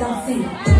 dancing.